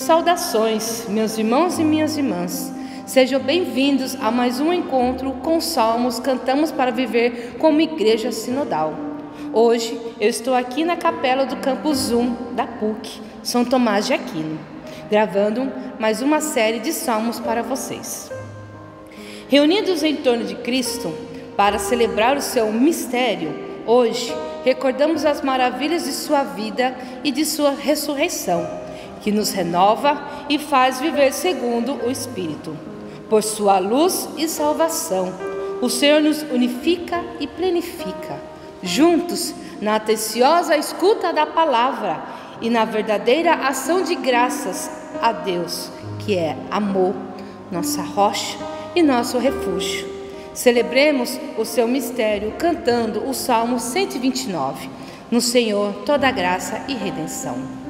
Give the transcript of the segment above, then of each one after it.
Saudações, meus irmãos e minhas irmãs. Sejam bem-vindos a mais um encontro com salmos Cantamos para Viver como Igreja Sinodal. Hoje eu estou aqui na capela do Campus 1 da PUC, São Tomás de Aquino, gravando mais uma série de salmos para vocês. Reunidos em torno de Cristo para celebrar o seu mistério, hoje recordamos as maravilhas de sua vida e de sua ressurreição, que nos renova e faz viver segundo o Espírito. Por sua luz e salvação, o Senhor nos unifica e plenifica, juntos na atenciosa escuta da palavra e na verdadeira ação de graças a Deus, que é amor, nossa rocha e nosso refúgio. Celebremos o seu mistério cantando o Salmo 129. No Senhor toda graça e redenção.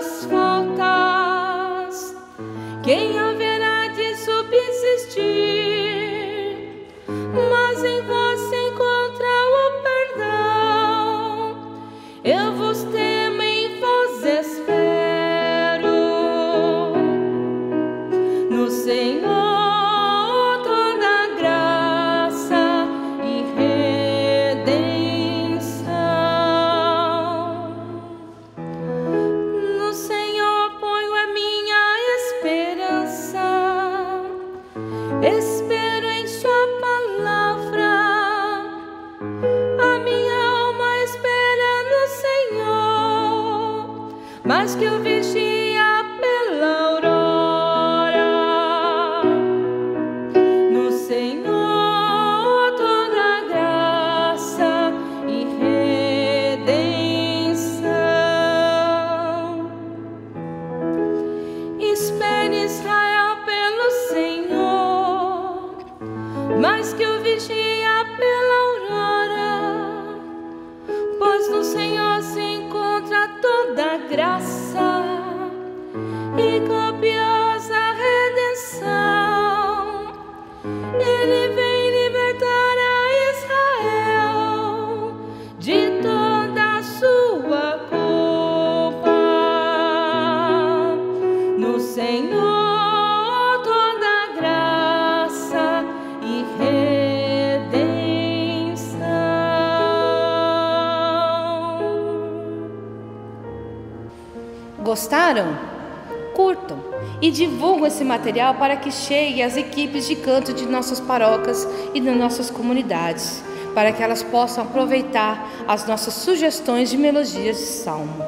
nossas faltas, quem Mas que eu vigia pela aurora. No Senhor toda graça e redenção. Espere Israel pelo Senhor, mas que o vigia pela aurora, pois no Senhor se encontra toda graça e copiosa redenção. Ele vem libertar a Israel de toda sua culpa. No Senhor toda graça e redenção. Gostaram? Curtam e divulguem esse material para que chegue às equipes de canto de nossas paróquias e de nossas comunidades, para que elas possam aproveitar as nossas sugestões de melodias de salmo.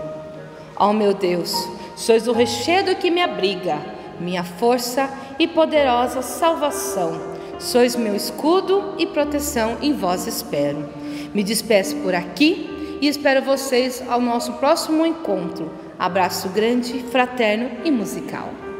Ó meu Deus, sois o rechedo que me abriga, minha força e poderosa salvação. Sois meu escudo e proteção, em vós espero. Me despeço por aqui e espero vocês ao nosso próximo encontro. Abraço grande, fraterno e musical.